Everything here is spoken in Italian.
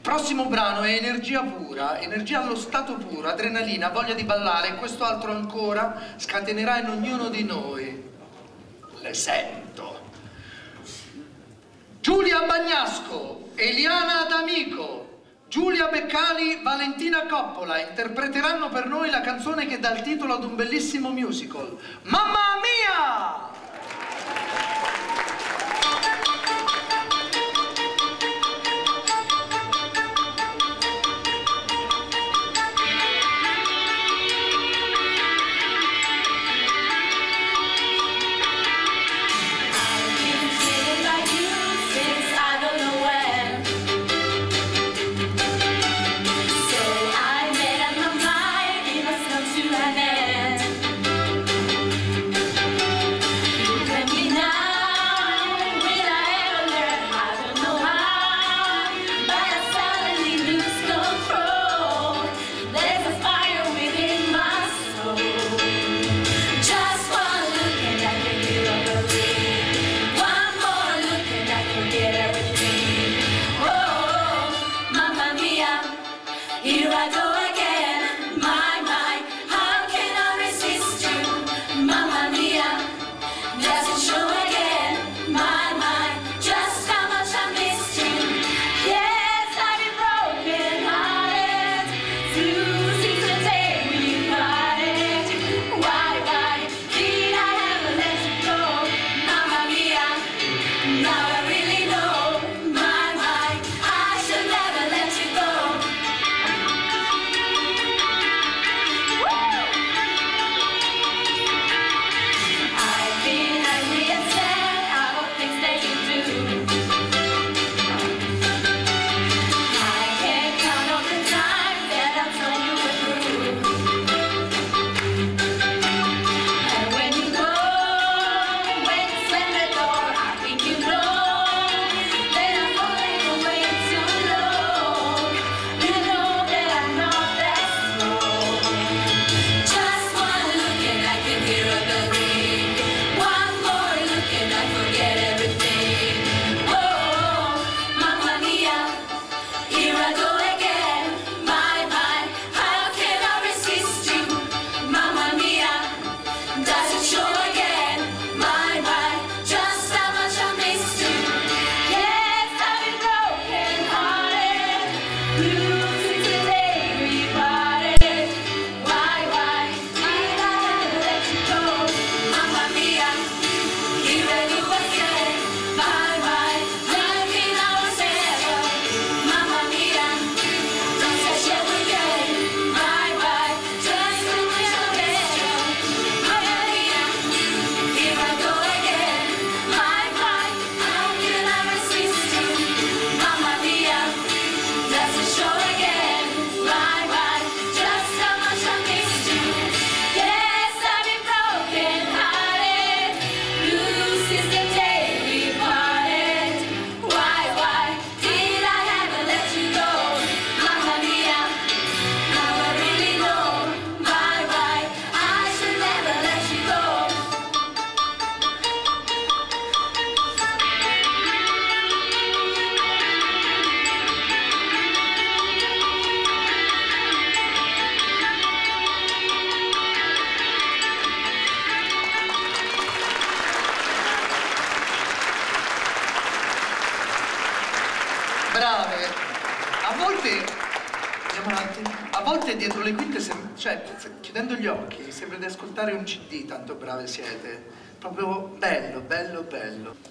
Prossimo brano è Energia pura, energia allo stato puro, adrenalina, voglia di ballare e questo altro ancora scatenerà in ognuno di noi. Le sento. Giulia Bagnasco, Eliana D'Amico, Giulia Beccali, Valentina Coppola interpreteranno per noi la canzone che dà il titolo ad un bellissimo musical. Mamma mia! Here I go. grave. A volte, a volte dietro le quinte, cioè chiudendo gli occhi, sembra di ascoltare un CD, tanto brave siete. Proprio bello, bello, bello.